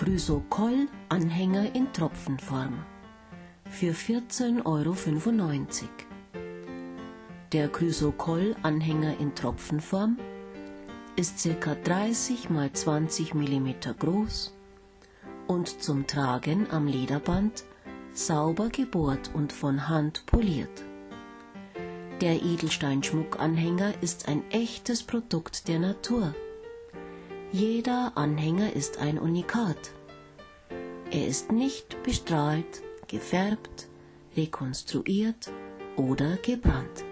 Chrysokoll-Anhänger in Tropfenform für 14,95 Euro. Der Chrysokoll-Anhänger in Tropfenform ist ca. 30 x 20 mm groß und zum Tragen am Lederband sauber gebohrt und von Hand poliert. Der Edelsteinschmuckanhänger ist ein echtes Produkt der Natur. Jeder Anhänger ist ein Unikat. Er ist nicht bestrahlt, gefärbt, rekonstruiert oder gebrannt.